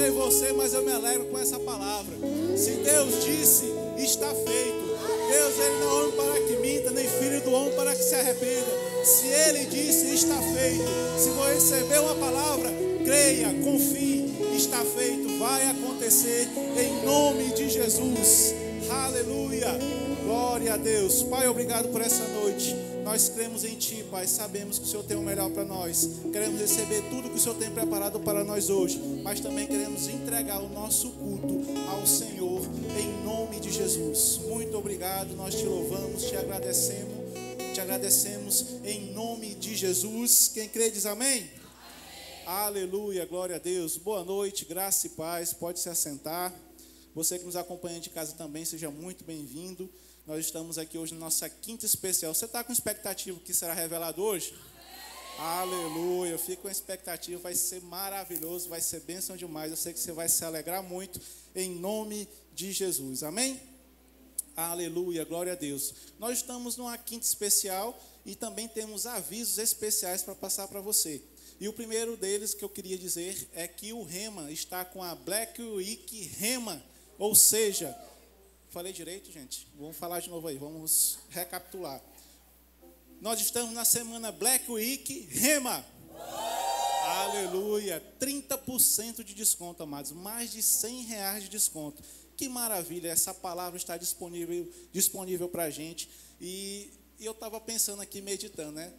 sei você, mas eu me alegro com essa palavra. Se Deus disse, está feito. Deus ele não é homem para que minta, nem filho do homem para que se arrependa. Se ele disse, está feito. Se você receber uma palavra, creia, confie, está feito, vai acontecer em nome de Jesus. Aleluia. Glória a Deus. Pai, obrigado por essa noite. Nós cremos em Ti, Pai. Sabemos que o Senhor tem o melhor para nós. Queremos receber tudo que o Senhor tem preparado para nós hoje. Mas também queremos entregar o nosso culto ao Senhor, em nome de Jesus. Muito obrigado. Nós te louvamos, te agradecemos. Te agradecemos em nome de Jesus. Quem crê diz amém. amém. Aleluia, glória a Deus. Boa noite, graça e paz. Pode se assentar. Você que nos acompanha de casa também, seja muito bem-vindo. Nós estamos aqui hoje na nossa quinta especial. Você está com expectativa que será revelado hoje? Aleluia, fico com expectativa, vai ser maravilhoso, vai ser bênção demais. Eu sei que você vai se alegrar muito em nome de Jesus. Amém? Aleluia, glória a Deus. Nós estamos numa quinta especial e também temos avisos especiais para passar para você. E o primeiro deles que eu queria dizer é que o Rema está com a Black Week Rema, ou seja, Falei direito, gente? Vamos falar de novo aí, vamos recapitular. Nós estamos na semana Black Week Rema. Aleluia! 30% de desconto, amados. Mais de 100 reais de desconto. Que maravilha! Essa palavra está disponível, disponível para a gente. E, e eu estava pensando aqui, meditando, né?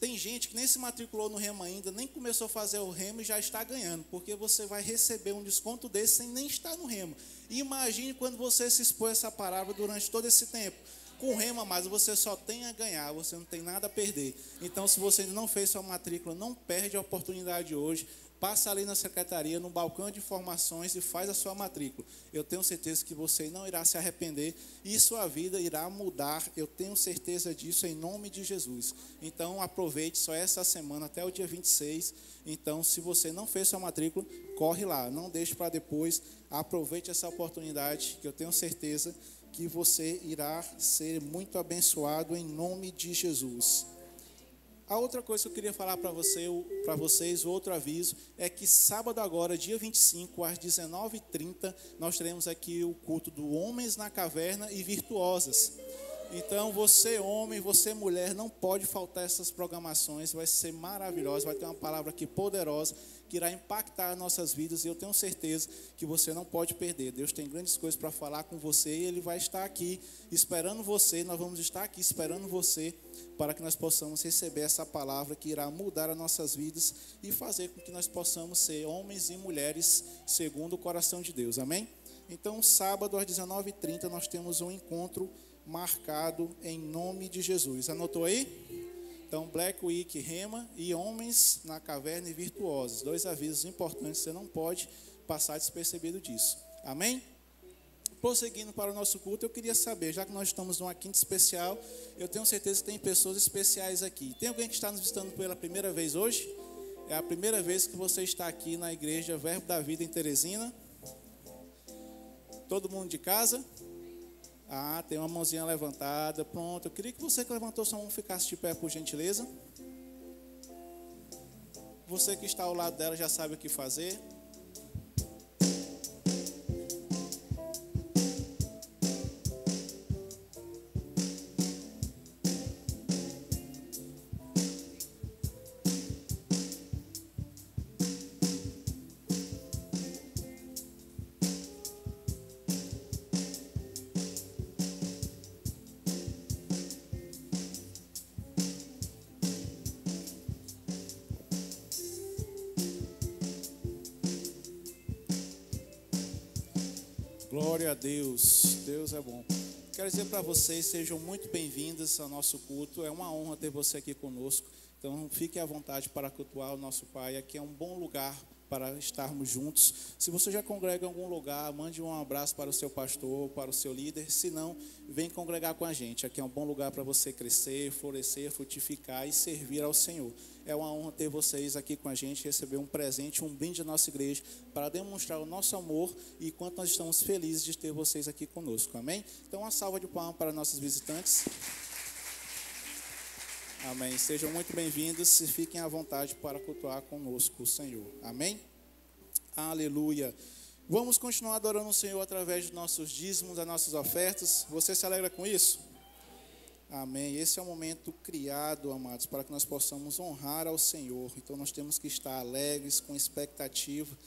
Tem gente que nem se matriculou no remo ainda, nem começou a fazer o remo e já está ganhando, porque você vai receber um desconto desse sem nem estar no remo. Imagine quando você se expõe a essa palavra durante todo esse tempo. Com rema, mas você só tem a ganhar, você não tem nada a perder. Então, se você ainda não fez sua matrícula, não perde a oportunidade hoje passa ali na secretaria, no balcão de informações e faz a sua matrícula. Eu tenho certeza que você não irá se arrepender e sua vida irá mudar. Eu tenho certeza disso em nome de Jesus. Então aproveite só essa semana até o dia 26. Então, se você não fez sua matrícula, corre lá, não deixe para depois. Aproveite essa oportunidade, que eu tenho certeza que você irá ser muito abençoado em nome de Jesus. A outra coisa que eu queria falar para você, para vocês, outro aviso, é que sábado agora, dia 25, às 19h30, nós teremos aqui o culto do Homens na Caverna e Virtuosas. Então, você homem, você mulher, não pode faltar essas programações, vai ser maravilhosa, vai ter uma palavra aqui poderosa que irá impactar nossas vidas e eu tenho certeza que você não pode perder. Deus tem grandes coisas para falar com você e Ele vai estar aqui esperando você, nós vamos estar aqui esperando você para que nós possamos receber essa palavra que irá mudar as nossas vidas e fazer com que nós possamos ser homens e mulheres segundo o coração de Deus. Amém? Então, sábado às 19h30 nós temos um encontro marcado em nome de Jesus. Anotou aí? Então, Black Week Rema e Homens na Caverna e Virtuosos. Dois avisos importantes, você não pode passar despercebido disso. Amém? Prosseguindo para o nosso culto, eu queria saber, já que nós estamos numa quinta especial, eu tenho certeza que tem pessoas especiais aqui. Tem alguém que está nos visitando pela primeira vez hoje? É a primeira vez que você está aqui na igreja Verbo da Vida em Teresina. Todo mundo de casa? Ah, tem uma mãozinha levantada. Pronto. Eu queria que você que levantou sua mão ficasse de pé, por gentileza. Você que está ao lado dela já sabe o que fazer. Deus. Deus é bom. Quero dizer para vocês, sejam muito bem-vindos ao nosso culto. É uma honra ter você aqui conosco. Então, fique à vontade para cultuar o nosso Pai. Aqui é um bom lugar para estarmos juntos. Se você já congrega em algum lugar, mande um abraço para o seu pastor, para o seu líder. Se não, vem congregar com a gente. Aqui é um bom lugar para você crescer, florescer, frutificar e servir ao Senhor. É uma honra ter vocês aqui com a gente, receber um presente, um brinde da nossa igreja, para demonstrar o nosso amor e quanto nós estamos felizes de ter vocês aqui conosco. Amém? Então, uma salva de palmas para nossos visitantes. Amém. Sejam muito bem-vindos e fiquem à vontade para cultuar conosco o Senhor. Amém? Aleluia. Vamos continuar adorando o Senhor através dos nossos dízimos, das nossas ofertas. Você se alegra com isso? Amém. Esse é o momento criado, amados, para que nós possamos honrar ao Senhor. Então nós temos que estar alegres, com expectativa,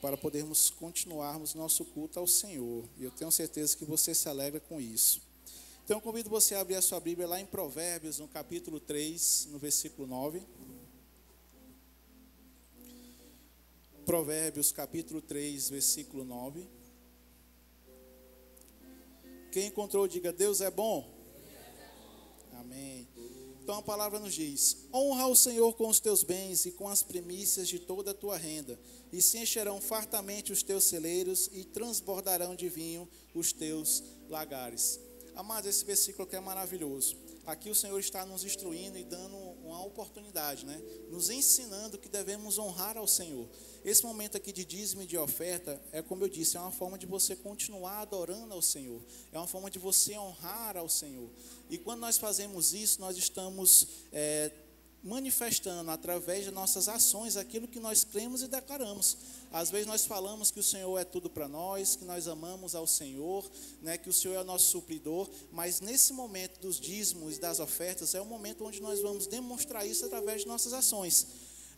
para podermos continuarmos nosso culto ao Senhor. E eu tenho certeza que você se alegra com isso. Então eu convido você a abrir a sua Bíblia lá em Provérbios, no capítulo 3, no versículo 9. Provérbios, capítulo 3, versículo 9. Quem encontrou, diga: Deus é bom. Amém. Então a palavra nos diz: Honra o Senhor com os teus bens e com as primícias de toda a tua renda, e se encherão fartamente os teus celeiros e transbordarão de vinho os teus lagares. Amados, esse versículo aqui é maravilhoso. Aqui o Senhor está nos instruindo e dando uma oportunidade, né? Nos ensinando que devemos honrar ao Senhor. Esse momento aqui de dízimo e de oferta é como eu disse, é uma forma de você continuar adorando ao Senhor. É uma forma de você honrar ao Senhor. E quando nós fazemos isso, nós estamos é, manifestando através de nossas ações aquilo que nós cremos e declaramos. Às vezes nós falamos que o Senhor é tudo para nós, que nós amamos ao Senhor, né, que o Senhor é o nosso supridor, mas nesse momento dos dízimos das ofertas é o momento onde nós vamos demonstrar isso através de nossas ações.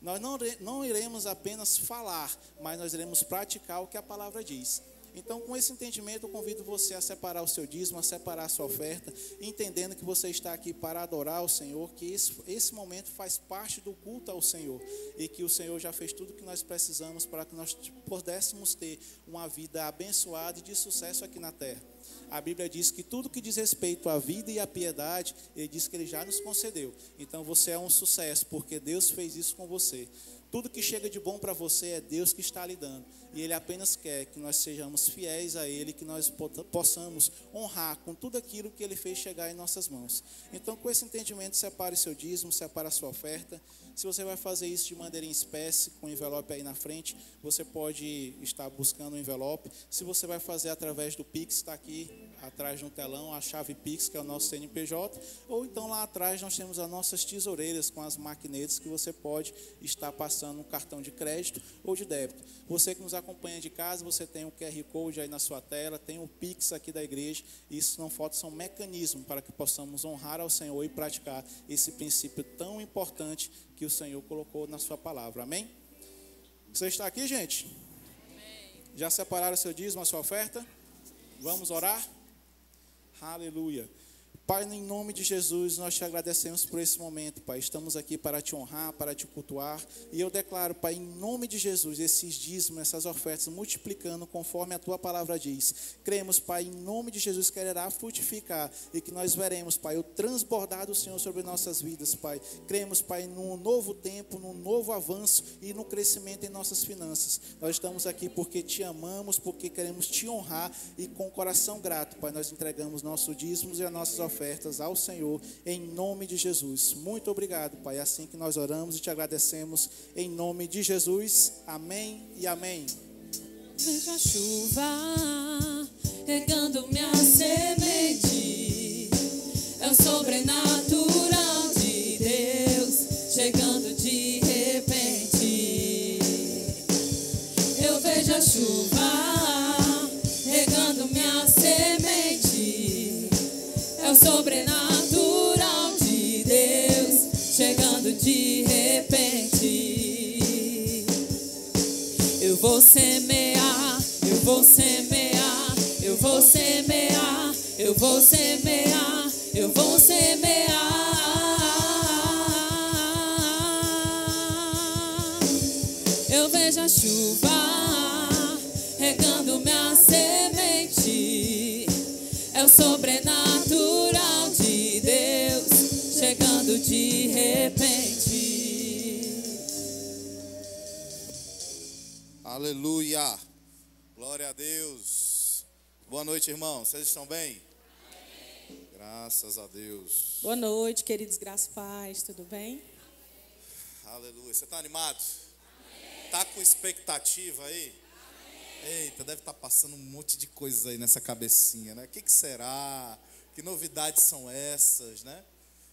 Nós não, não iremos apenas falar, mas nós iremos praticar o que a palavra diz. Então, com esse entendimento, eu convido você a separar o seu dízimo, a separar a sua oferta, entendendo que você está aqui para adorar o Senhor, que esse, esse momento faz parte do culto ao Senhor e que o Senhor já fez tudo o que nós precisamos para que nós pudéssemos ter uma vida abençoada e de sucesso aqui na terra. A Bíblia diz que tudo que diz respeito à vida e à piedade, ele diz que ele já nos concedeu. Então você é um sucesso, porque Deus fez isso com você. Tudo que chega de bom para você é Deus que está lhe dando. E Ele apenas quer que nós sejamos fiéis a Ele, que nós possamos honrar com tudo aquilo que Ele fez chegar em nossas mãos. Então, com esse entendimento, separe seu dízimo, separe a sua oferta. Se você vai fazer isso de maneira em espécie, com envelope aí na frente, você pode estar buscando o um envelope. Se você vai fazer através do Pix, está aqui atrás de um telão a chave Pix, que é o nosso CNPJ, ou então lá atrás nós temos as nossas tesoureiras com as maquinetas que você pode estar passando um cartão de crédito ou de débito. Você que nos acompanha de casa, você tem o QR Code aí na sua tela, tem o Pix aqui da igreja, isso não falta são mecanismos para que possamos honrar ao Senhor e praticar esse princípio tão importante que o Senhor colocou na sua palavra. Amém? Você está aqui, gente? Já separaram seu dízimo, a sua oferta? Vamos orar? Aleluia. Pai, em nome de Jesus, nós te agradecemos por esse momento, Pai. Estamos aqui para te honrar, para te cultuar. E eu declaro, Pai, em nome de Jesus, esses dízimos, essas ofertas, multiplicando conforme a tua palavra diz. Cremos, Pai, em nome de Jesus, que irá frutificar e que nós veremos, Pai, o transbordar do Senhor sobre nossas vidas, Pai. Cremos, Pai, num novo tempo, num novo avanço e no crescimento em nossas finanças. Nós estamos aqui porque te amamos, porque queremos te honrar e com coração grato, Pai, nós entregamos nossos dízimos e as nossas ofertas ofertas ao Senhor, em nome de Jesus. Muito obrigado, Pai. É assim que nós oramos e te agradecemos, em nome de Jesus. Amém e amém. Veja a chuva regando minha semente, é o sobrenatural de Deus chegando de repente. Eu vejo a chuva sobrenatural de Deus chegando de repente. Eu vou semear, eu vou semear, eu vou semear, eu vou semear, eu vou semear. Eu vejo a chuva regando minha semente. É o sobrenatural Aleluia. Glória a Deus. Boa noite, irmãos. Vocês estão bem? Amém. Graças a Deus. Boa noite, queridos. Graças paz. Tudo bem? Aleluia. Você está animado? Está com expectativa aí? Eita, deve estar tá passando um monte de coisas aí nessa cabecinha, né? O que, que será? Que novidades são essas, né?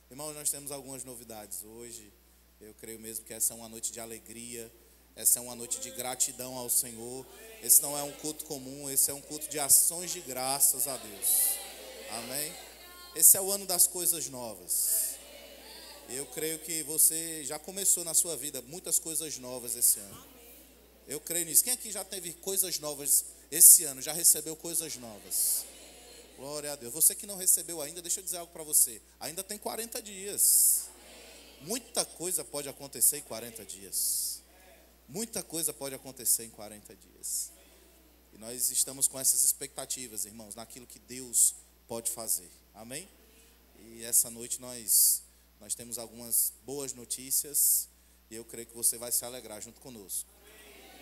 Irmãos, nós temos algumas novidades hoje. Eu creio mesmo que essa é uma noite de alegria, essa é uma noite de gratidão ao Senhor. Esse não é um culto comum, esse é um culto de ações de graças a Deus. Amém? Esse é o ano das coisas novas. Eu creio que você já começou na sua vida muitas coisas novas esse ano. Eu creio nisso. Quem aqui já teve coisas novas esse ano? Já recebeu coisas novas? Glória a Deus. Você que não recebeu ainda, deixa eu dizer algo para você. Ainda tem 40 dias. Muita coisa pode acontecer em 40 dias. Muita coisa pode acontecer em 40 dias. E nós estamos com essas expectativas, irmãos, naquilo que Deus pode fazer. Amém? E essa noite nós nós temos algumas boas notícias e eu creio que você vai se alegrar junto conosco.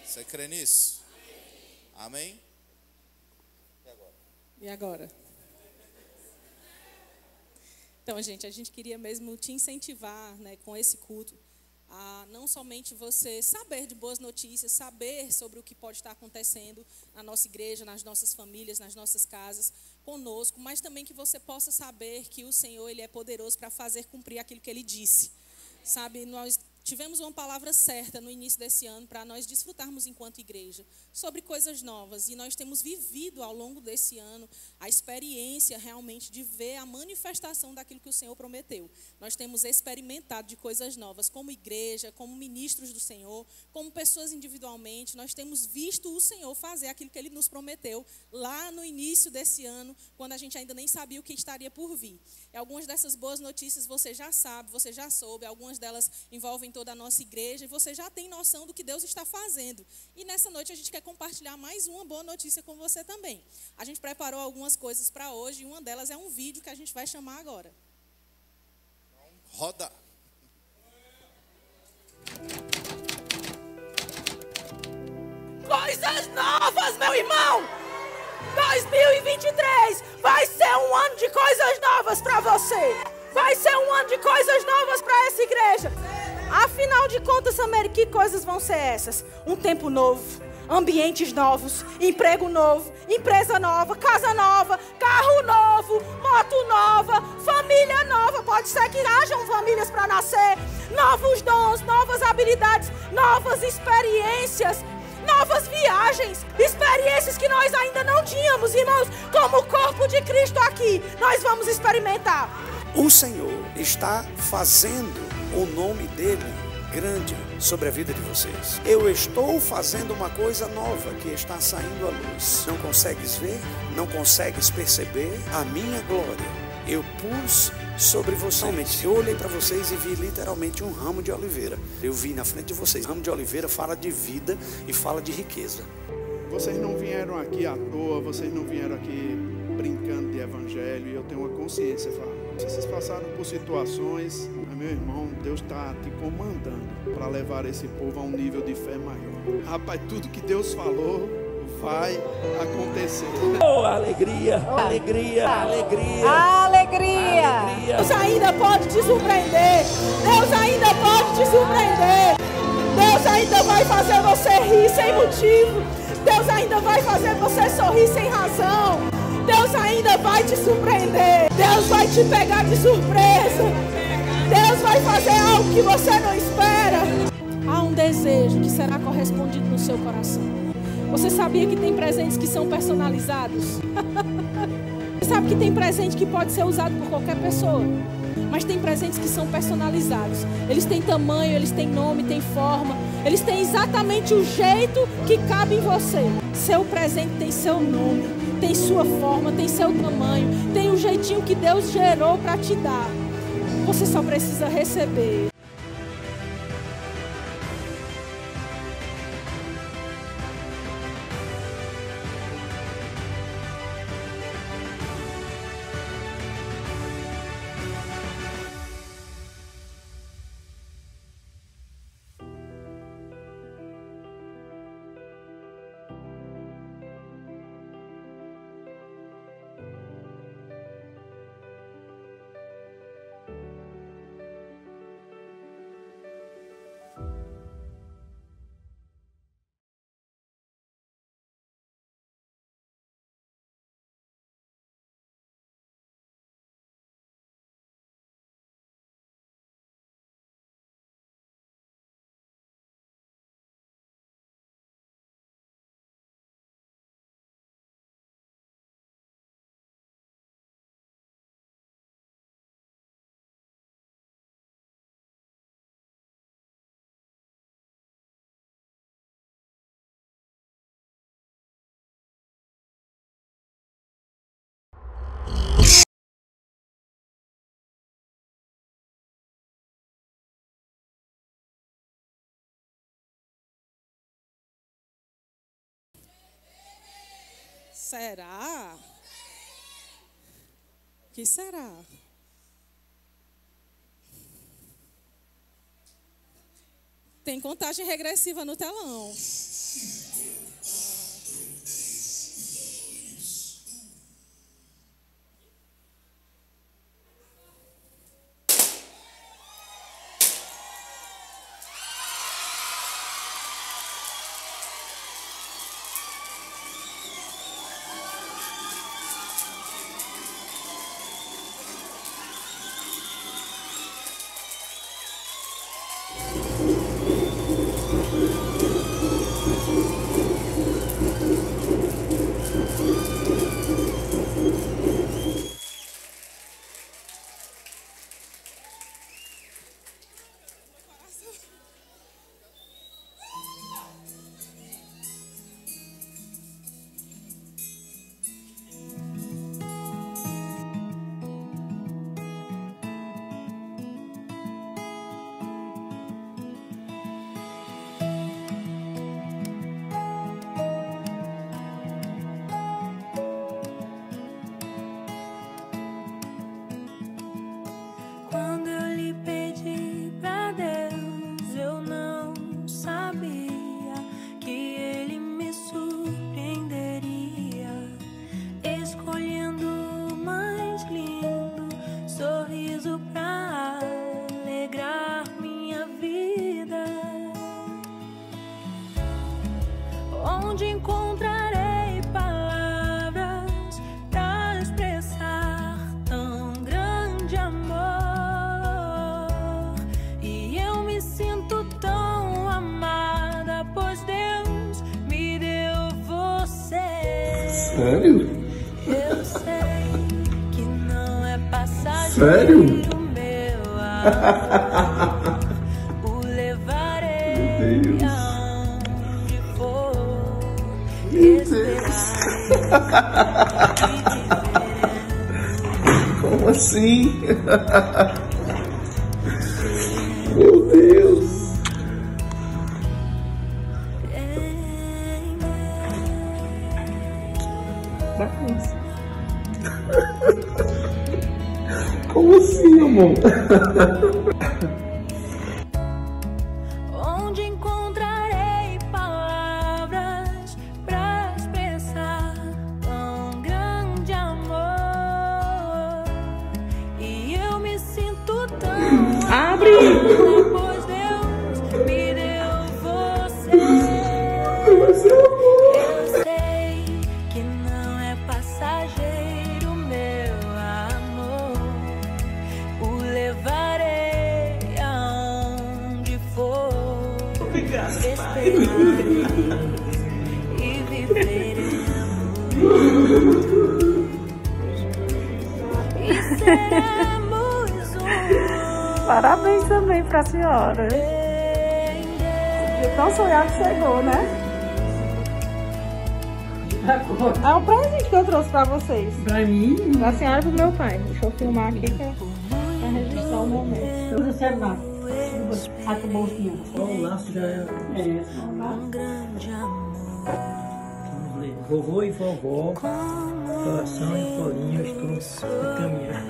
Você crê nisso? Amém? E agora? E agora? Então, gente, a gente queria mesmo te incentivar né, com esse culto a não somente você saber de boas notícias, saber sobre o que pode estar acontecendo na nossa igreja, nas nossas famílias, nas nossas casas, conosco, mas também que você possa saber que o Senhor ele é poderoso para fazer cumprir aquilo que ele disse. Sabe, nós tivemos uma palavra certa no início desse ano para nós desfrutarmos enquanto igreja sobre coisas novas e nós temos vivido ao longo desse ano a experiência realmente de ver a manifestação daquilo que o Senhor prometeu. Nós temos experimentado de coisas novas como igreja, como ministros do Senhor, como pessoas individualmente, nós temos visto o Senhor fazer aquilo que ele nos prometeu lá no início desse ano, quando a gente ainda nem sabia o que estaria por vir. E algumas dessas boas notícias você já sabe, você já soube, algumas delas envolvem toda a nossa igreja e você já tem noção do que Deus está fazendo. E nessa noite a gente quer compartilhar mais uma boa notícia com você também. A gente preparou algumas coisas para hoje e uma delas é um vídeo que a gente vai chamar agora. Roda. Coisas novas, meu irmão! 2023 vai ser um ano de coisas novas para você. Vai ser um ano de coisas novas para essa igreja. Afinal de contas, Samir, que coisas vão ser essas? Um tempo novo, ambientes novos, emprego novo, empresa nova, casa nova, carro novo, moto nova, família nova. Pode ser que hajam famílias para nascer, novos dons, novas habilidades, novas experiências novas viagens, experiências que nós ainda não tínhamos, irmãos, como o corpo de Cristo aqui, nós vamos experimentar. O Senhor está fazendo o nome dele grande sobre a vida de vocês. Eu estou fazendo uma coisa nova que está saindo à luz. Não consegues ver? Não consegues perceber a minha glória? Eu pus sobre vocês. Eu olhei para vocês e vi literalmente um ramo de oliveira. Eu vi na frente de vocês. Ramo de oliveira fala de vida e fala de riqueza. Vocês não vieram aqui à toa, vocês não vieram aqui brincando de evangelho. E eu tenho uma consciência, fala. Vocês passaram por situações, meu irmão, Deus está te comandando para levar esse povo a um nível de fé maior. Rapaz, tudo que Deus falou vai acontecer. Oh, alegria, alegria, alegria. Alegria. Deus ainda pode te surpreender. Deus ainda pode te surpreender. Deus ainda vai fazer você rir sem motivo. Deus ainda vai fazer você sorrir sem razão. Deus ainda vai te surpreender. Deus vai te pegar de surpresa. Deus vai fazer algo que você não espera. Há um desejo que será correspondido no seu coração. Você sabia que tem presentes que são personalizados? Você sabe que tem presente que pode ser usado por qualquer pessoa. Mas tem presentes que são personalizados. Eles têm tamanho, eles têm nome, têm forma. Eles têm exatamente o jeito que cabe em você. Seu presente tem seu nome tem sua forma, tem seu tamanho, tem o jeitinho que Deus gerou para te dar. Você só precisa receber. Será? Que será? Tem contagem regressiva no telão. Onde encontrarei palavras pra expressar tão grande amor? E eu me sinto tão amada, pois Deus me deu você. Sério? Eu sei que não é passageiro. Sério? Meu amor, Como assim? Parabéns também pra senhora. em Deus. O tão sonhado chegou, né? É um presente que eu trouxe pra vocês. Pra mim, Da senhora e pro meu pai. Deixa eu filmar aqui que é pra registrar o momento. usa celular. Ah, que bolsinha. Ó, o laço já é. É Vovô e vovó, coração e folhinha, eu estou caminhando.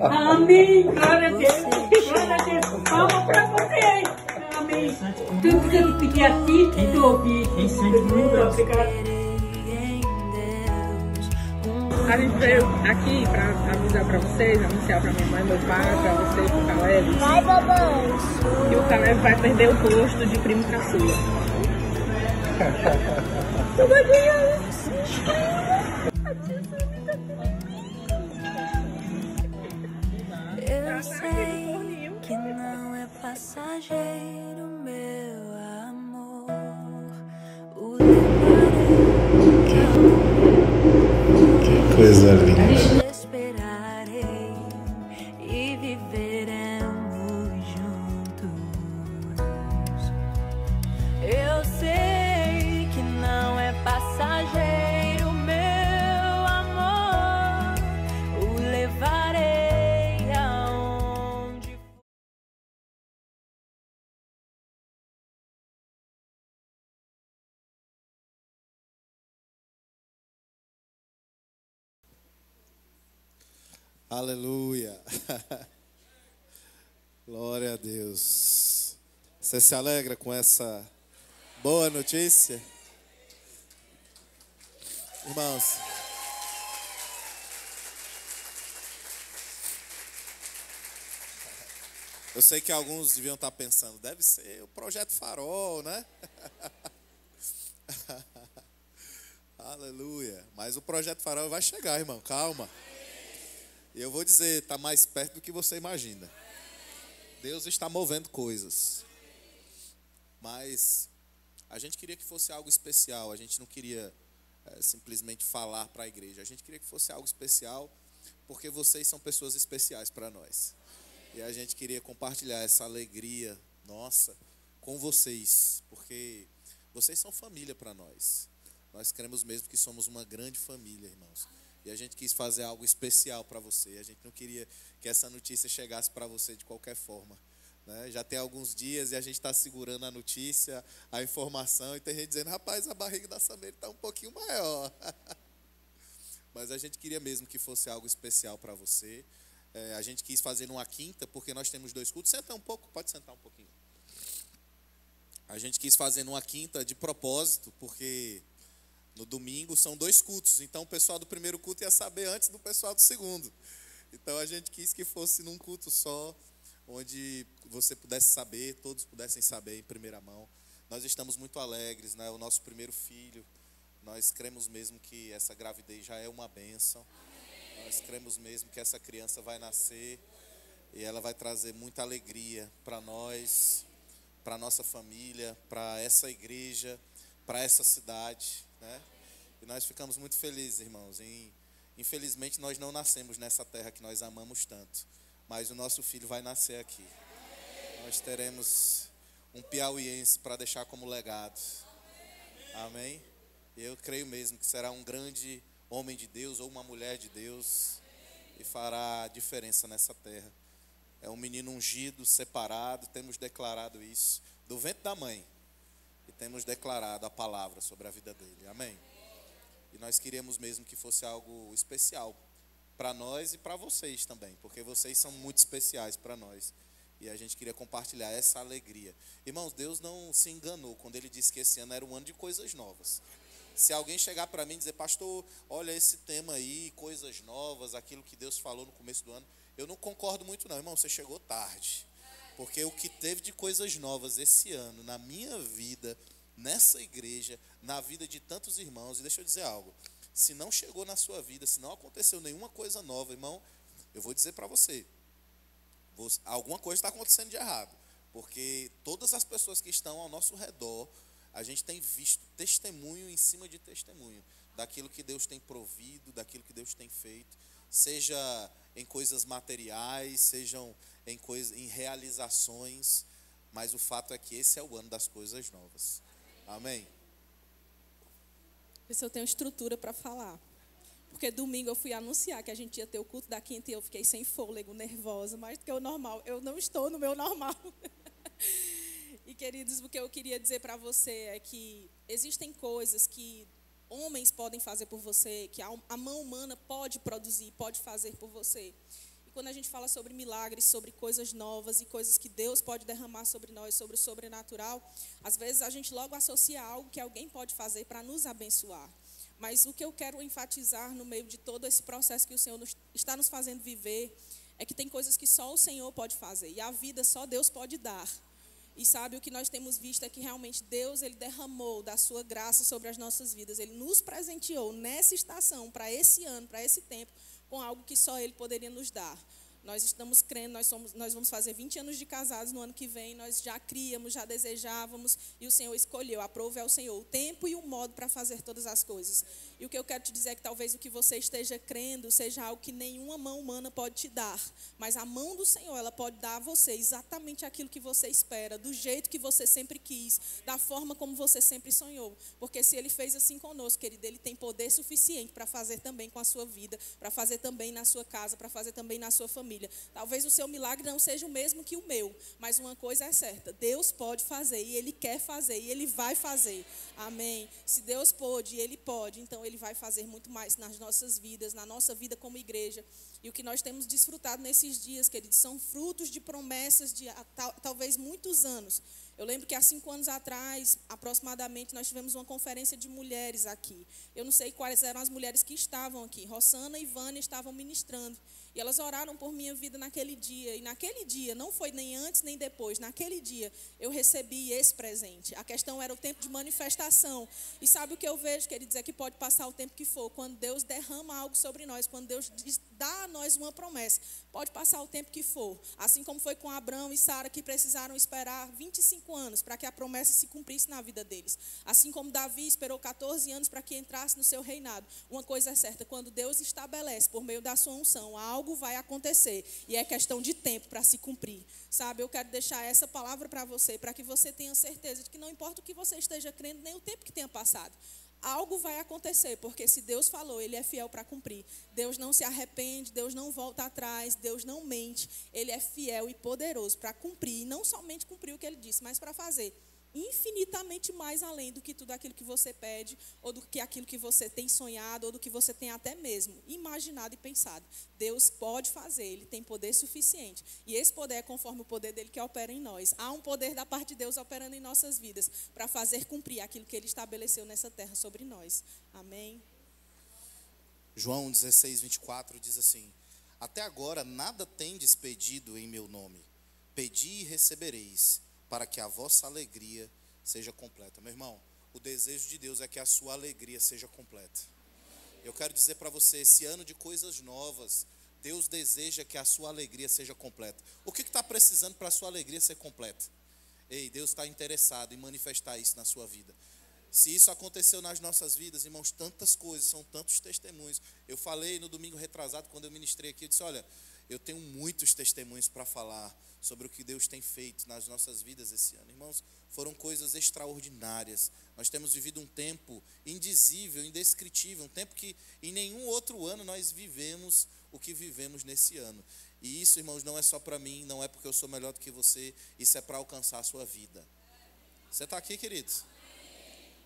Amém! Glória a Deus! Glória a Deus! Palma pra vocês! Amém! Tudo que eu pedi a ti, tu ouvi. Em sangue muda. Obrigado. Um A gente veio aqui pra avisar pra vocês, anunciar pra minha mãe, meu pai, pra você, pro Caleb. Vai, babãe! Que o Caleb vai perder o posto de primo caçula. Eu sei que não é passageiro, meu amor. O levarei Coisa linda. Aleluia. Glória a Deus. Você se alegra com essa boa notícia? Irmãos. Eu sei que alguns deviam estar pensando, deve ser o projeto Farol, né? Aleluia. Mas o projeto Farol vai chegar, irmão, calma. Eu vou dizer, está mais perto do que você imagina. Deus está movendo coisas. Mas a gente queria que fosse algo especial, a gente não queria é, simplesmente falar para a igreja, a gente queria que fosse algo especial, porque vocês são pessoas especiais para nós. E a gente queria compartilhar essa alegria nossa com vocês, porque vocês são família para nós. Nós cremos mesmo que somos uma grande família, irmãos. E a gente quis fazer algo especial para você. A gente não queria que essa notícia chegasse para você de qualquer forma. Né? Já tem alguns dias e a gente está segurando a notícia, a informação, e tem gente dizendo: rapaz, a barriga da Samir está um pouquinho maior. Mas a gente queria mesmo que fosse algo especial para você. É, a gente quis fazer numa quinta, porque nós temos dois cultos. Senta um pouco, pode sentar um pouquinho. A gente quis fazer numa quinta de propósito, porque no domingo são dois cultos. Então o pessoal do primeiro culto ia saber antes do pessoal do segundo. Então a gente quis que fosse num culto só, onde você pudesse saber, todos pudessem saber em primeira mão. Nós estamos muito alegres, né? O nosso primeiro filho, nós cremos mesmo que essa gravidez já é uma bênção. Nós cremos mesmo que essa criança vai nascer e ela vai trazer muita alegria para nós, para nossa família, para essa igreja, para essa cidade, né? E nós ficamos muito felizes, irmãos. E, infelizmente nós não nascemos nessa terra que nós amamos tanto, mas o nosso filho vai nascer aqui. Nós teremos um piauiense para deixar como legado. Amém? Eu creio mesmo que será um grande homem de Deus ou uma mulher de Deus e fará diferença nessa terra. É um menino ungido, separado, temos declarado isso do ventre da mãe e temos declarado a palavra sobre a vida dele. Amém. E nós queríamos mesmo que fosse algo especial para nós e para vocês também, porque vocês são muito especiais para nós. E a gente queria compartilhar essa alegria. Irmãos, Deus não se enganou quando ele disse que esse ano era um ano de coisas novas. Se alguém chegar para mim e dizer, pastor, olha esse tema aí, coisas novas, aquilo que Deus falou no começo do ano, eu não concordo muito, não, irmão, você chegou tarde. Porque o que teve de coisas novas esse ano, na minha vida, nessa igreja, na vida de tantos irmãos, e deixa eu dizer algo: se não chegou na sua vida, se não aconteceu nenhuma coisa nova, irmão, eu vou dizer para você, alguma coisa está acontecendo de errado. Porque todas as pessoas que estão ao nosso redor, a gente tem visto testemunho em cima de testemunho daquilo que Deus tem provido, daquilo que Deus tem feito, seja em coisas materiais, sejam em coisas em realizações, mas o fato é que esse é o ano das coisas novas. Amém. Ver se eu tenho estrutura para falar. Porque domingo eu fui anunciar que a gente ia ter o culto da quinta e eu fiquei sem fôlego, nervosa, mais do que o normal. Eu não estou no meu normal. E queridos, o que eu queria dizer para você é que existem coisas que homens podem fazer por você, que a mão humana pode produzir, pode fazer por você. Quando a gente fala sobre milagres, sobre coisas novas e coisas que Deus pode derramar sobre nós, sobre o sobrenatural, às vezes a gente logo associa algo que alguém pode fazer para nos abençoar. Mas o que eu quero enfatizar no meio de todo esse processo que o Senhor está nos fazendo viver é que tem coisas que só o Senhor pode fazer e a vida só Deus pode dar. E sabe o que nós temos visto é que realmente Deus ele derramou da sua graça sobre as nossas vidas. Ele nos presenteou nessa estação, para esse ano, para esse tempo, com algo que só ele poderia nos dar. Nós estamos crendo, nós, somos, nós vamos fazer 20 anos de casados no ano que vem, nós já criamos, já desejávamos, e o Senhor escolheu, aprove ao Senhor o tempo e o modo para fazer todas as coisas. E o que eu quero te dizer é que talvez o que você esteja crendo seja algo que nenhuma mão humana pode te dar, mas a mão do Senhor, ela pode dar a você exatamente aquilo que você espera, do jeito que você sempre quis, da forma como você sempre sonhou. Porque se ele fez assim conosco, querido, ele tem poder suficiente para fazer também com a sua vida, para fazer também na sua casa, para fazer também na sua família. Talvez o seu milagre não seja o mesmo que o meu, mas uma coisa é certa: Deus pode fazer e Ele quer fazer e Ele vai fazer. Amém. Se Deus pôde Ele pode, então Ele vai fazer muito mais nas nossas vidas, na nossa vida como igreja. E o que nós temos desfrutado nesses dias, queridos, são frutos de promessas de tal- talvez muitos anos. Eu lembro que há cinco anos atrás, aproximadamente, nós tivemos uma conferência de mulheres aqui. Eu não sei quais eram as mulheres que estavam aqui. Rossana e Vânia estavam ministrando. E elas oraram por minha vida naquele dia. E naquele dia, não foi nem antes nem depois, naquele dia eu recebi esse presente. A questão era o tempo de manifestação. E sabe o que eu vejo, queridos? É que pode passar o tempo que for. Quando Deus derrama algo sobre nós, quando Deus dá a nós uma promessa, pode passar o tempo que for. Assim como foi com Abraão e Sara, que precisaram esperar 25 anos para que a promessa se cumprisse na vida deles. Assim como Davi esperou 14 anos para que entrasse no seu reinado. Uma coisa é certa: quando Deus estabelece por meio da sua unção, algo vai acontecer. E é questão de tempo para se cumprir. Sabe, eu quero deixar essa palavra para você, para que você tenha certeza de que não importa o que você esteja crendo, nem o tempo que tenha passado. Algo vai acontecer, porque se Deus falou, Ele é fiel para cumprir. Deus não se arrepende, Deus não volta atrás, Deus não mente. Ele é fiel e poderoso para cumprir, e não somente cumprir o que Ele disse, mas para fazer infinitamente mais além do que tudo aquilo que você pede, ou do que aquilo que você tem sonhado, ou do que você tem até mesmo imaginado e pensado. Deus pode fazer, Ele tem poder suficiente. E esse poder é conforme o poder dele que opera em nós. Há um poder da parte de Deus operando em nossas vidas para fazer cumprir aquilo que Ele estabeleceu nessa terra sobre nós. Amém. João 16, 24 diz assim: Até agora nada tendes pedido em meu nome. Pedi e recebereis, para que a vossa alegria seja completa. Meu irmão, o desejo de Deus é que a sua alegria seja completa. Eu quero dizer para você, esse ano de coisas novas, Deus deseja que a sua alegria seja completa. O que está precisando para a sua alegria ser completa? Ei, Deus está interessado em manifestar isso na sua vida. Se isso aconteceu nas nossas vidas, irmãos, tantas coisas, são tantos testemunhos. Eu falei no domingo retrasado, quando eu ministrei aqui, eu disse: Olha, eu tenho muitos testemunhos para falar sobre o que Deus tem feito nas nossas vidas esse ano. Irmãos, foram coisas extraordinárias. Nós temos vivido um tempo indizível, indescritível, um tempo que em nenhum outro ano nós vivemos o que vivemos nesse ano. E isso, irmãos, não é só para mim, não é porque eu sou melhor do que você, isso é para alcançar a sua vida. Você está aqui, queridos?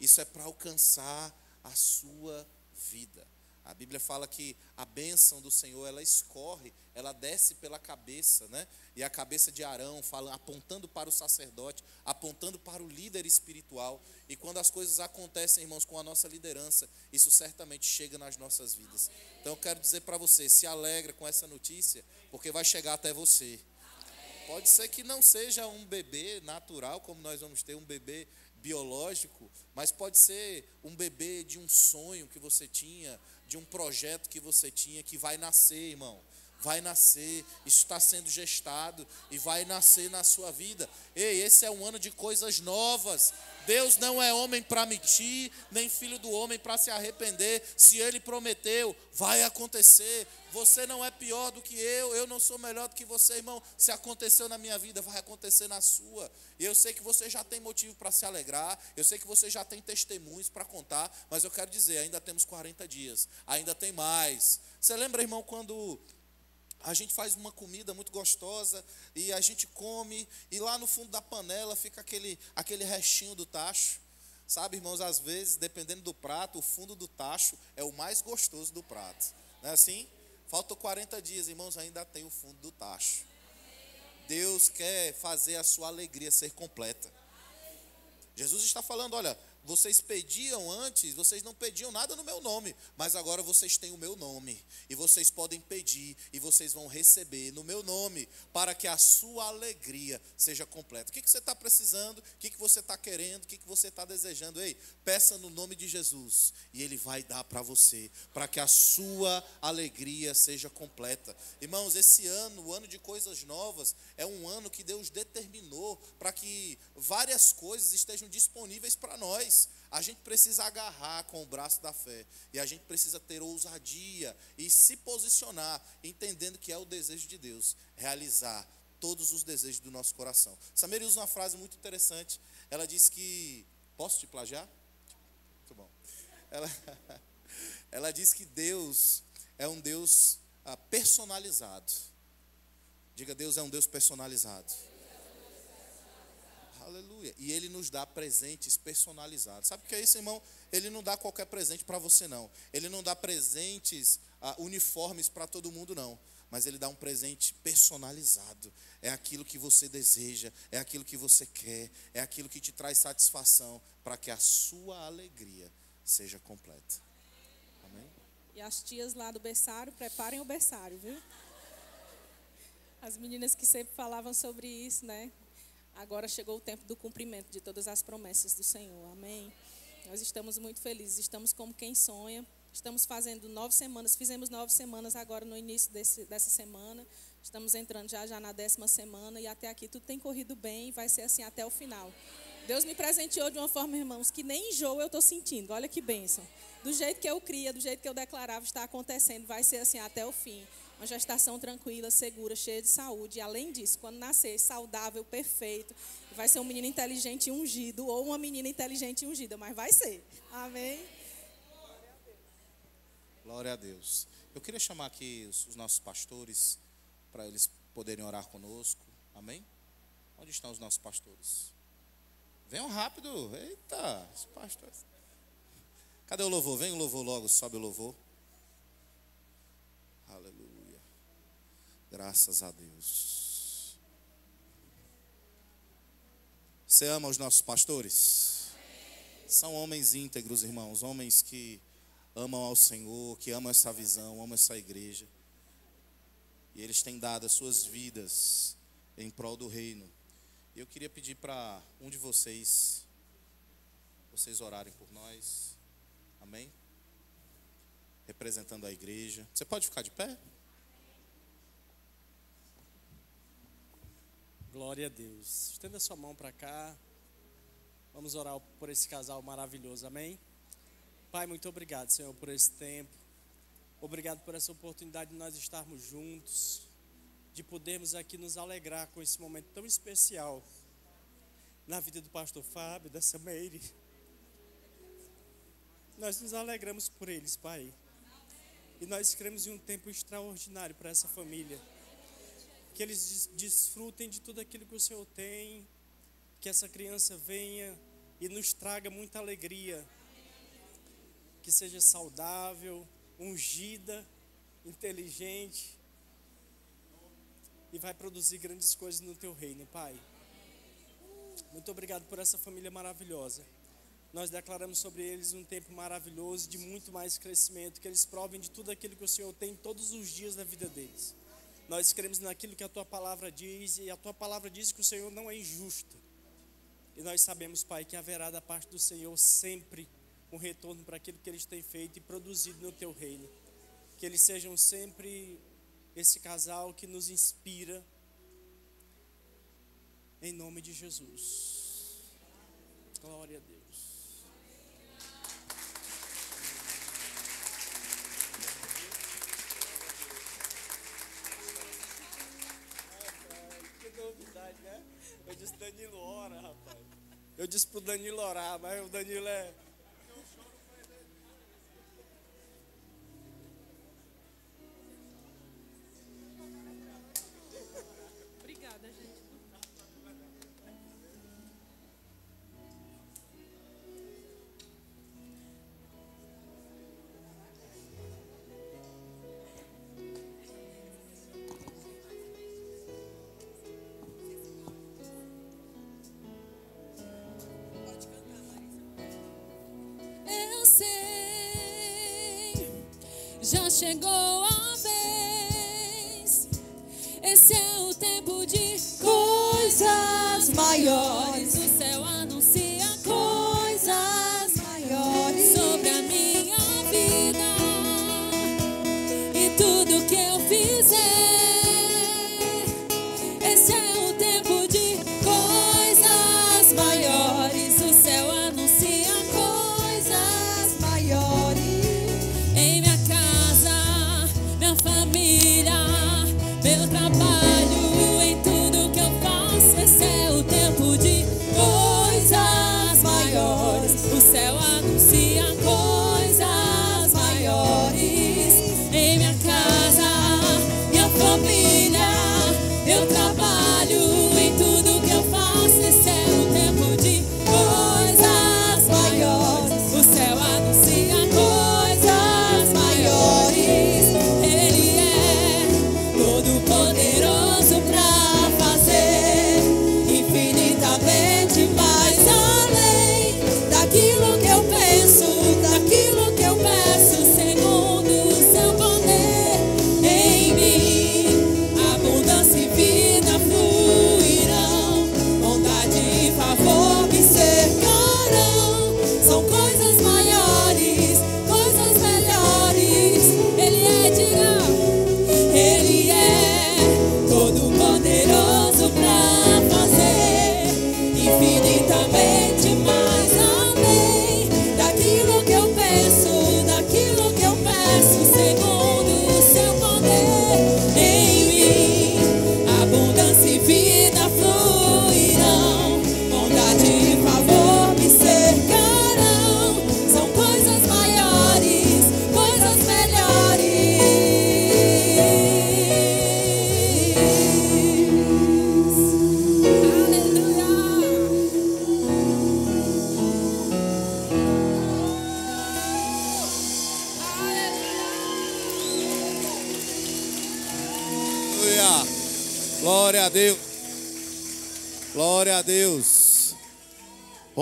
Isso é para alcançar a sua vida. A Bíblia fala que a bênção do Senhor, ela escorre, ela desce pela cabeça, né? E a cabeça de Arão, fala, apontando para o sacerdote, apontando para o líder espiritual. E quando as coisas acontecem, irmãos, com a nossa liderança, isso certamente chega nas nossas vidas. Então eu quero dizer para você, se alegra com essa notícia, porque vai chegar até você. Pode ser que não seja um bebê natural, como nós vamos ter um bebê biológico, mas pode ser um bebê de um sonho que você tinha, de um projeto que você tinha, que vai nascer, irmão. Vai nascer, está sendo gestado e vai nascer na sua vida. Ei, esse é um ano de coisas novas. Deus não é homem para mentir, nem filho do homem para se arrepender. Se ele prometeu, vai acontecer. Você não é pior do que eu, eu não sou melhor do que você, irmão. Se aconteceu na minha vida, vai acontecer na sua. E eu sei que você já tem motivo para se alegrar, eu sei que você já tem testemunhos para contar, mas eu quero dizer, ainda temos 40 dias, ainda tem mais. Você lembra, irmão, quando a gente faz uma comida muito gostosa e a gente come e lá no fundo da panela fica aquele, aquele restinho do tacho. Sabe, irmãos, às vezes, dependendo do prato, o fundo do tacho é o mais gostoso do prato. Não é assim? Faltam 40 dias, irmãos, ainda tem o fundo do tacho. Deus quer fazer a sua alegria ser completa. Jesus está falando, olha, vocês pediam antes, vocês não pediam nada no meu nome, mas agora vocês têm o meu nome, e vocês podem pedir, e vocês vão receber no meu nome, para que a sua alegria seja completa. O que, que você está precisando? O que, que você está querendo? O que, que você está desejando? Ei, peça no nome de Jesus, e Ele vai dar para você, para que a sua alegria seja completa. Irmãos, esse ano, o ano de coisas novas, é um ano que Deus determinou para que várias coisas estejam disponíveis para nós. A gente precisa agarrar com o braço da fé e a gente precisa ter ousadia e se posicionar, entendendo que é o desejo de Deus realizar todos os desejos do nosso coração. Samir usa uma frase muito interessante. Ela diz que. Posso te plagiar? Muito bom. Ela, ela diz que Deus é um Deus ah, personalizado. Diga, Deus é um Deus personalizado. Aleluia. E ele nos dá presentes personalizados. Sabe o que é isso, irmão? Ele não dá qualquer presente para você, não. Ele não dá presentes ah, uniformes para todo mundo, não. Mas ele dá um presente personalizado. É aquilo que você deseja, é aquilo que você quer, é aquilo que te traz satisfação para que a sua alegria seja completa. Amém? E as tias lá do berçário, preparem o berçário, viu? As meninas que sempre falavam sobre isso, né? Agora chegou o tempo do cumprimento de todas as promessas do Senhor. Amém. Nós estamos muito felizes, estamos como quem sonha. Estamos fazendo nove semanas, fizemos nove semanas agora no início desse, dessa semana. Estamos entrando já já na décima semana e até aqui tudo tem corrido bem e vai ser assim até o final. Deus me presenteou de uma forma, irmãos, que nem enjoo eu estou sentindo. Olha que bênção. Do jeito que eu cria, do jeito que eu declarava, está acontecendo. Vai ser assim até o fim. Uma gestação tranquila, segura, cheia de saúde. E além disso, quando nascer saudável, perfeito, vai ser um menino inteligente e ungido ou uma menina inteligente e ungida, mas vai ser. Amém. Glória a Deus. Eu queria chamar aqui os, os nossos pastores para eles poderem orar conosco. Amém? Onde estão os nossos pastores? Venham rápido. Eita, os pastores. Cadê o louvor? Vem o louvor logo, sobe o louvor. Aleluia. Graças a Deus. Você ama os nossos pastores? São homens íntegros, irmãos, homens que amam ao Senhor, que amam essa visão, amam essa igreja. E eles têm dado as suas vidas em prol do reino. Eu queria pedir para um de vocês, vocês orarem por nós. Amém? Representando a igreja. Você pode ficar de pé? Glória a Deus. Estenda sua mão para cá. Vamos orar por esse casal maravilhoso. Amém? Pai, muito obrigado, Senhor, por esse tempo. Obrigado por essa oportunidade de nós estarmos juntos, de podermos aqui nos alegrar com esse momento tão especial na vida do pastor Fábio, da Sameire. Nós nos alegramos por eles, Pai. E nós queremos um tempo extraordinário para essa família. Que eles des- desfrutem de tudo aquilo que o Senhor tem. Que essa criança venha e nos traga muita alegria. Que seja saudável, ungida, inteligente. E vai produzir grandes coisas no teu reino, Pai. Muito obrigado por essa família maravilhosa. Nós declaramos sobre eles um tempo maravilhoso, de muito mais crescimento, que eles provem de tudo aquilo que o Senhor tem todos os dias da vida deles. Nós cremos naquilo que a tua palavra diz, e a tua palavra diz que o Senhor não é injusto. E nós sabemos, Pai, que haverá da parte do Senhor sempre um retorno para aquilo que eles têm feito e produzido no teu reino. Que eles sejam sempre esse casal que nos inspira. Em nome de Jesus. Glória a Deus. Eu disse pro Danilo orar, mas o Danilo é. Coisas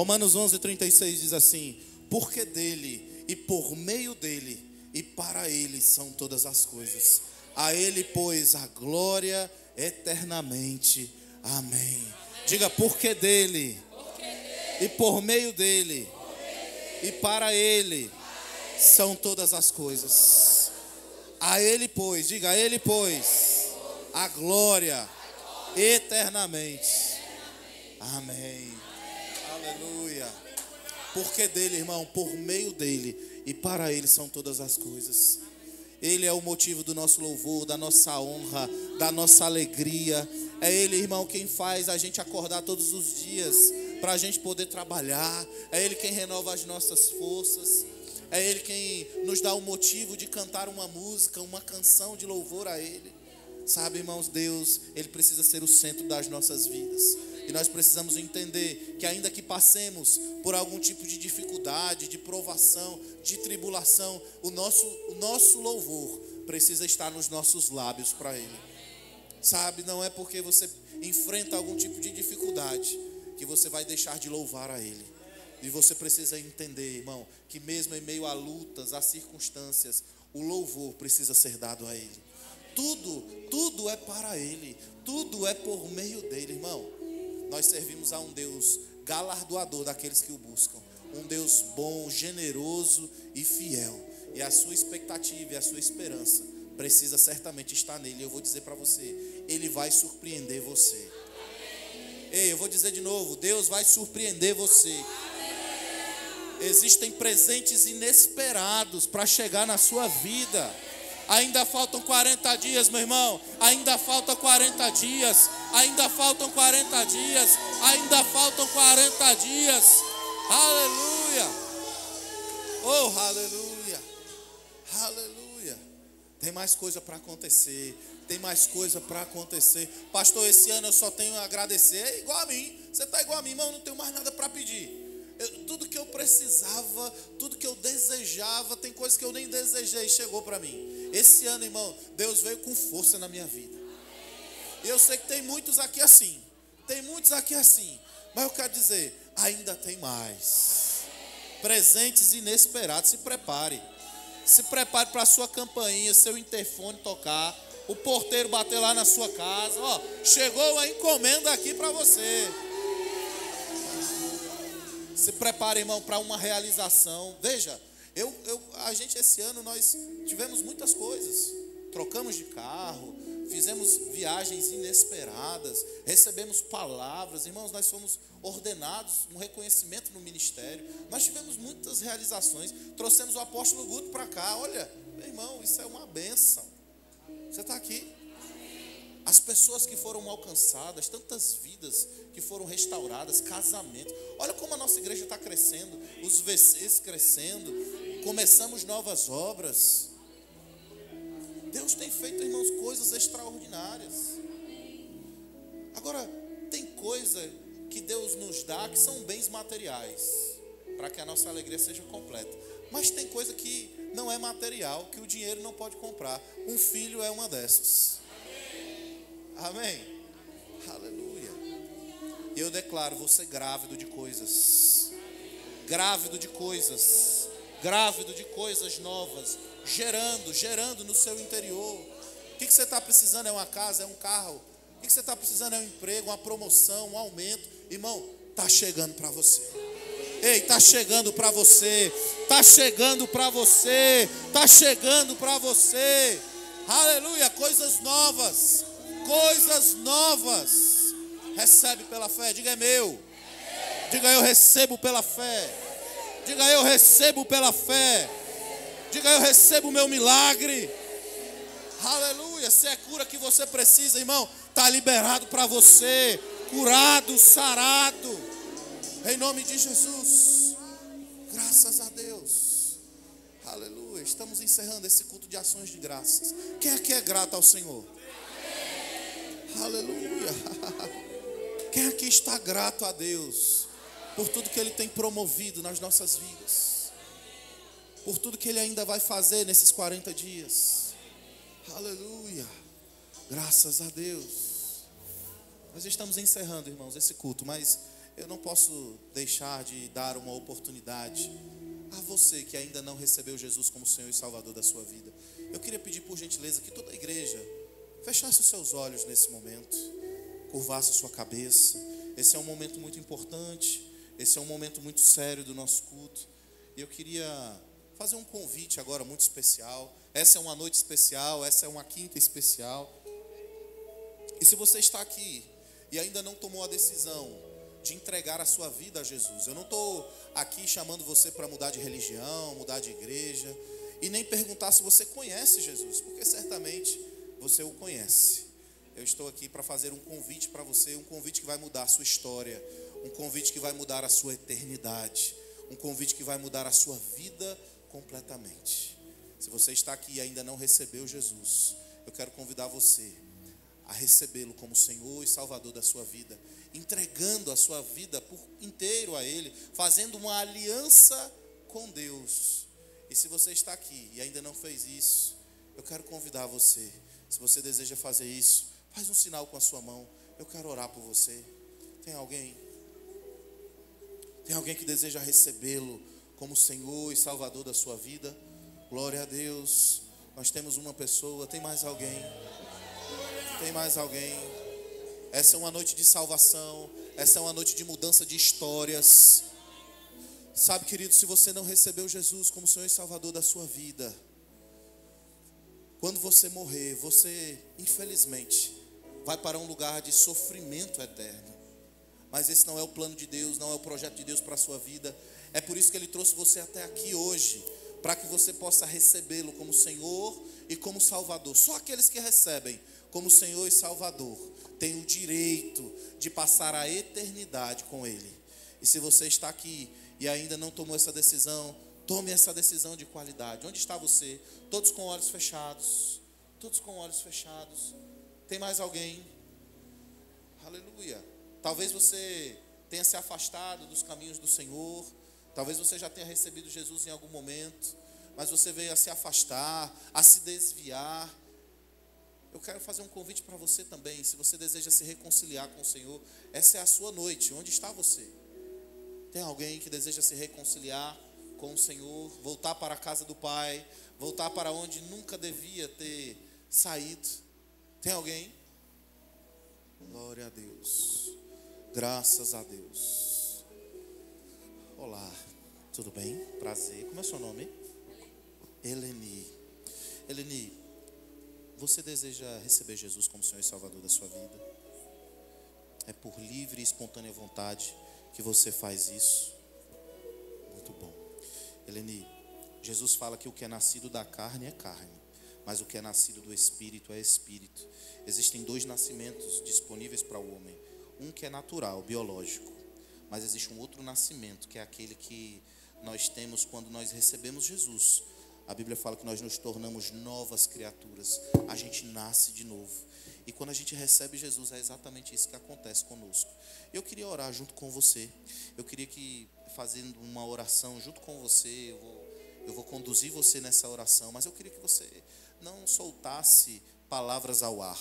Romanos 11, 36 diz assim: Porque dele e por meio dele e para ele são todas as coisas. A ele, pois, a glória eternamente. Amém. Diga, porque dele e por meio dele e para ele são todas as coisas. A ele, pois, diga, a ele, pois, a glória eternamente. Amém. Aleluia. Porque dele, irmão, por meio dele e para ele são todas as coisas. Ele é o motivo do nosso louvor, da nossa honra, da nossa alegria. É Ele, irmão, quem faz a gente acordar todos os dias para a gente poder trabalhar. É Ele quem renova as nossas forças. É Ele quem nos dá o motivo de cantar uma música, uma canção de louvor a Ele. Sabe, irmãos, Deus, Ele precisa ser o centro das nossas vidas. E nós precisamos entender que, ainda que passemos por algum tipo de dificuldade, de provação, de tribulação, o nosso, o nosso louvor precisa estar nos nossos lábios para Ele. Sabe, não é porque você enfrenta algum tipo de dificuldade que você vai deixar de louvar a Ele. E você precisa entender, irmão, que mesmo em meio a lutas, a circunstâncias, o louvor precisa ser dado a Ele. Tudo, tudo é para Ele, tudo é por meio dele, irmão. Nós servimos a um Deus galardoador daqueles que o buscam, um Deus bom, generoso e fiel. E a sua expectativa e a sua esperança precisa certamente estar nele. Eu vou dizer para você, ele vai surpreender você. Ei, eu vou dizer de novo, Deus vai surpreender você. Existem presentes inesperados para chegar na sua vida. Ainda faltam 40 dias, meu irmão. Ainda faltam 40 dias. Ainda faltam 40 dias. Ainda faltam 40 dias. Aleluia. Oh, aleluia. Aleluia. Tem mais coisa para acontecer. Tem mais coisa para acontecer. Pastor, esse ano eu só tenho a agradecer. É igual a mim. Você está igual a mim, irmão. Não tenho mais nada para pedir. Eu, tudo que eu precisava, tudo que eu desejava, tem coisas que eu nem desejei, chegou para mim. Esse ano, irmão, Deus veio com força na minha vida. E eu sei que tem muitos aqui assim. Tem muitos aqui assim. Mas eu quero dizer, ainda tem mais. Presentes inesperados. Se prepare. Se prepare para a sua campainha, seu interfone tocar. O porteiro bater lá na sua casa. Ó, chegou a encomenda aqui para você. Se prepare, irmão, para uma realização. Veja, eu, eu, a gente esse ano nós tivemos muitas coisas. Trocamos de carro, fizemos viagens inesperadas, recebemos palavras, irmãos, nós fomos ordenados, um reconhecimento no ministério. Nós tivemos muitas realizações. Trouxemos o apóstolo Guto para cá. Olha, meu irmão, isso é uma benção. Você está aqui? As pessoas que foram alcançadas, tantas vidas que foram restauradas, casamentos. Olha como a nossa igreja está crescendo, os VCs crescendo, começamos novas obras. Deus tem feito, irmãos, coisas extraordinárias. Agora, tem coisa que Deus nos dá que são bens materiais, para que a nossa alegria seja completa. Mas tem coisa que não é material, que o dinheiro não pode comprar. Um filho é uma dessas. Amém? Aleluia. Eu declaro você grávido de coisas. Grávido de coisas. Grávido de coisas novas. Gerando, gerando no seu interior. O que, você está precisando? É uma casa? É um carro? O que você está precisando? É um emprego, uma promoção, um aumento? Irmão, está chegando para você. Ei, está chegando para você. Está chegando para você. Está chegando para você. Aleluia. Coisas novas. Coisas novas. Recebe pela fé. Diga é meu. Diga eu recebo pela fé. Diga eu recebo pela fé. Diga eu recebo o meu milagre. Aleluia. Se é cura que você precisa, irmão, está liberado para você. Curado, sarado. Em nome de Jesus. Graças a Deus. Aleluia. Estamos encerrando esse culto de ações de graças. Quem aqui é grato ao Senhor? Aleluia. Quem aqui está grato a Deus por tudo que Ele tem promovido nas nossas vidas? Por tudo que Ele ainda vai fazer nesses 40 dias? Aleluia. Graças a Deus. Nós estamos encerrando, irmãos, esse culto, mas eu não posso deixar de dar uma oportunidade a você que ainda não recebeu Jesus como Senhor e Salvador da sua vida. Eu queria pedir por gentileza que toda a igreja fechasse os seus olhos nesse momento, curvasse sua cabeça. Esse é um momento muito importante, esse é um momento muito sério do nosso culto. E eu queria fazer um convite agora muito especial. Essa é uma noite especial, essa é uma quinta especial. E se você está aqui e ainda não tomou a decisão de entregar a sua vida a Jesus, eu não estou aqui chamando você para mudar de religião, mudar de igreja, e nem perguntar se você conhece Jesus, porque certamente você o conhece. Eu estou aqui para fazer um convite para você, um convite que vai mudar a sua história, um convite que vai mudar a sua eternidade, um convite que vai mudar a sua vida completamente. Se você está aqui e ainda não recebeu Jesus, eu quero convidar você a recebê-lo como Senhor e Salvador da sua vida, entregando a sua vida por inteiro a Ele, fazendo uma aliança com Deus. E se você está aqui e ainda não fez isso, eu quero convidar você. Se você deseja fazer isso, faz um sinal com a sua mão. Eu quero orar por você. Tem alguém? Tem alguém que deseja recebê-lo como Senhor e Salvador da sua vida? Glória a Deus. Nós temos uma pessoa. Tem mais alguém? Tem mais alguém? Essa é uma noite de salvação. Essa é uma noite de mudança de histórias. Sabe, querido, se você não recebeu Jesus como Senhor e Salvador da sua vida, quando você morrer, você, infelizmente, vai para um lugar de sofrimento eterno. Mas esse não é o plano de Deus, não é o projeto de Deus para a sua vida. É por isso que Ele trouxe você até aqui hoje, para que você possa recebê-lo como Senhor e como Salvador. Só aqueles que recebem como Senhor e Salvador têm o direito de passar a eternidade com Ele. E se você está aqui e ainda não tomou essa decisão, tome essa decisão de qualidade. Onde está você? Todos com olhos fechados. Todos com olhos fechados. Tem mais alguém? Aleluia. Talvez você tenha se afastado dos caminhos do Senhor. Talvez você já tenha recebido Jesus em algum momento. Mas você veio a se afastar, a se desviar. Eu quero fazer um convite para você também. Se você deseja se reconciliar com o Senhor, essa é a sua noite. Onde está você? Tem alguém que deseja se reconciliar com o Senhor, voltar para a casa do Pai, voltar para onde nunca devia ter saído? Tem alguém? Glória a Deus. Graças a Deus. Olá, tudo bem? Prazer. Como é seu nome? Eleni. Eleni, você deseja receber Jesus como Senhor e Salvador da sua vida? É por livre e espontânea vontade que você faz isso? Muito bom. Eleni, Jesus fala que o que é nascido da carne é carne, mas o que é nascido do espírito é espírito. Existem dois nascimentos disponíveis para o homem: um que é natural, biológico, mas existe um outro nascimento que é aquele que nós temos quando nós recebemos Jesus. A Bíblia fala que nós nos tornamos novas criaturas, a gente nasce de novo. E quando a gente recebe Jesus, é exatamente isso que acontece conosco. Eu queria orar junto com você. Eu queria que, fazendo uma oração junto com você, eu vou, eu vou conduzir você nessa oração, mas eu queria que você não soltasse palavras ao ar.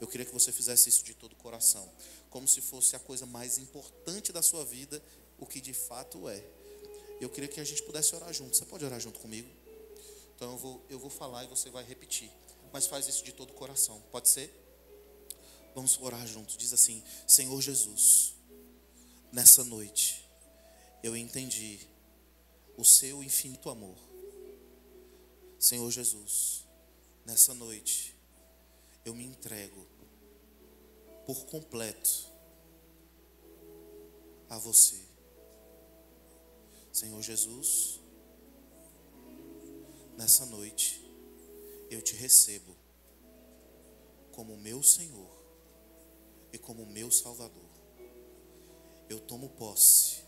Eu queria que você fizesse isso de todo o coração, como se fosse a coisa mais importante da sua vida, o que de fato é. Eu queria que a gente pudesse orar junto. Você pode orar junto comigo? Então eu vou, eu vou falar e você vai repetir. Mas faz isso de todo o coração. Pode ser? Vamos orar juntos. Diz assim: Senhor Jesus, nessa noite eu entendi o seu infinito amor. Senhor Jesus, nessa noite eu me entrego por completo a você. Senhor Jesus, nessa noite eu te recebo como meu Senhor e como meu Salvador. Eu tomo posse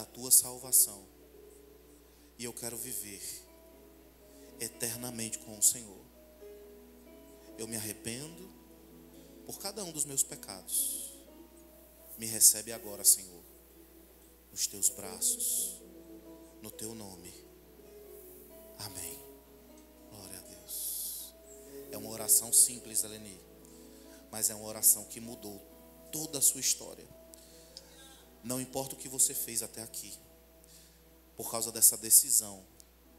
da tua salvação e eu quero viver eternamente com o Senhor. Eu me arrependo por cada um dos meus pecados. Me recebe agora, Senhor, nos teus braços, no teu nome. Amém. Glória a Deus. É uma oração simples, Eleni, mas é uma oração que mudou toda a sua história. Não importa o que você fez até aqui, por causa dessa decisão,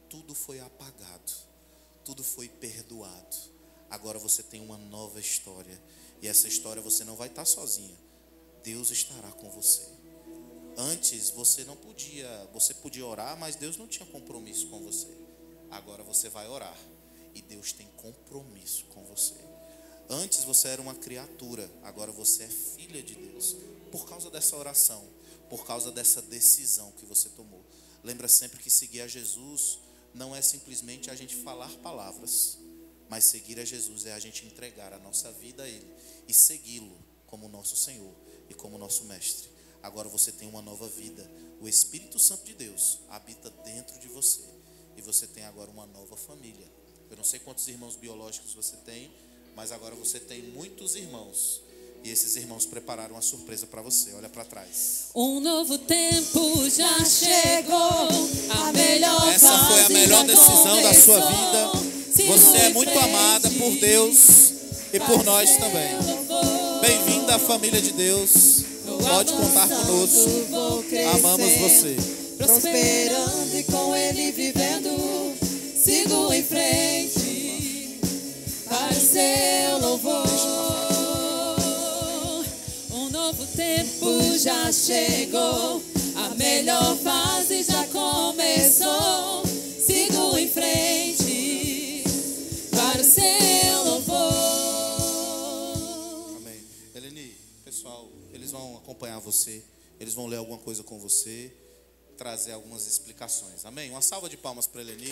tudo foi apagado, tudo foi perdoado. Agora você tem uma nova história, e essa história você não vai estar sozinha. Deus estará com você. Antes você não podia, você podia orar, mas Deus não tinha compromisso com você. Agora você vai orar e Deus tem compromisso com você. Antes você era uma criatura, agora você é filha de Deus. Por causa dessa oração, por causa dessa decisão que você tomou. Lembra sempre que seguir a Jesus não é simplesmente a gente falar palavras, mas seguir a Jesus é a gente entregar a nossa vida a Ele e segui-lo como nosso Senhor e como nosso Mestre. Agora você tem uma nova vida. O Espírito Santo de Deus habita dentro de você e você tem agora uma nova família. Eu não sei quantos irmãos biológicos você tem, mas agora você tem muitos irmãos. E esses irmãos prepararam uma surpresa para você. Olha para trás. Um novo tempo já chegou. A melhor Essa foi a melhor decisão da sua vida. Você é muito frente. amada por Deus e por nós também. Bem-vinda à família de Deus. Pode contar conosco. Amamos você. Prosperando e com ele vivendo. Sigo em frente o seu louvor. Um novo tempo já chegou. A melhor fase já começou. Sigo em frente para o seu louvor. Amém. Eleni, pessoal, eles vão acompanhar você. Eles vão ler alguma coisa com você, trazer algumas explicações. Amém? Uma salva de palmas para Eleni.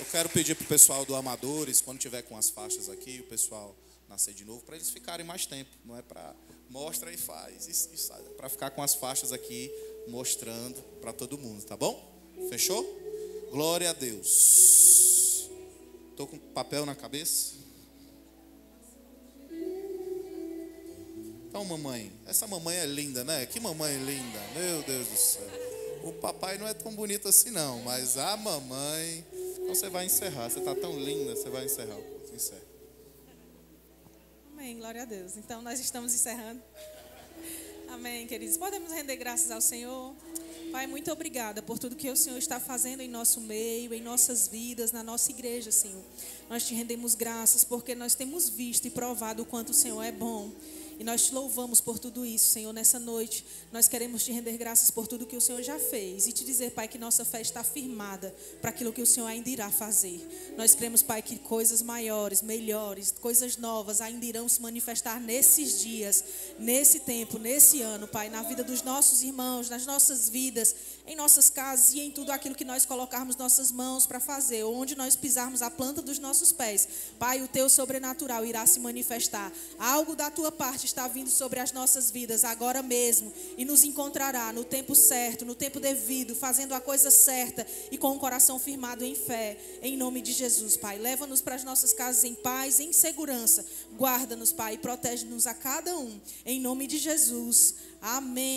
Eu quero pedir para o pessoal do Amadores, quando tiver com as faixas aqui, o pessoal nascer de novo, para eles ficarem mais tempo. Não é para mostra e faz, e, para ficar com as faixas aqui mostrando para todo mundo, tá bom? Fechou? Glória a Deus. Tô com papel na cabeça. Então, mamãe, essa mamãe é linda, né? Que mamãe linda, meu Deus do céu. O papai não é tão bonito assim, não, mas a mamãe. Então você vai encerrar. Você está tão linda, você vai encerrar o culto. Encerra. Amém, glória a Deus. Então nós estamos encerrando. Amém, queridos. Podemos render graças ao Senhor. Pai, muito obrigada por tudo que o Senhor está fazendo em nosso meio, em nossas vidas, na nossa igreja, Senhor. Nós te rendemos graças porque nós temos visto e provado o quanto o Senhor é bom. E nós te louvamos por tudo isso, Senhor, nessa noite. Nós queremos te render graças por tudo que o Senhor já fez e te dizer, Pai, que nossa fé está firmada para aquilo que o Senhor ainda irá fazer. Nós cremos, Pai, que coisas maiores, melhores, coisas novas ainda irão se manifestar nesses dias, nesse tempo, nesse ano, Pai, na vida dos nossos irmãos, nas nossas vidas, em nossas casas e em tudo aquilo que nós colocarmos nossas mãos para fazer, onde nós pisarmos a planta dos nossos pés. Pai, o teu sobrenatural irá se manifestar. Algo da tua parte está vindo sobre as nossas vidas agora mesmo e nos encontrará no tempo certo, no tempo devido, fazendo a coisa certa e com o coração firmado em fé, em nome de Jesus, Pai. Leva-nos para as nossas casas em paz, em segurança. Guarda-nos, Pai, e protege-nos a cada um, em nome de Jesus. Amém.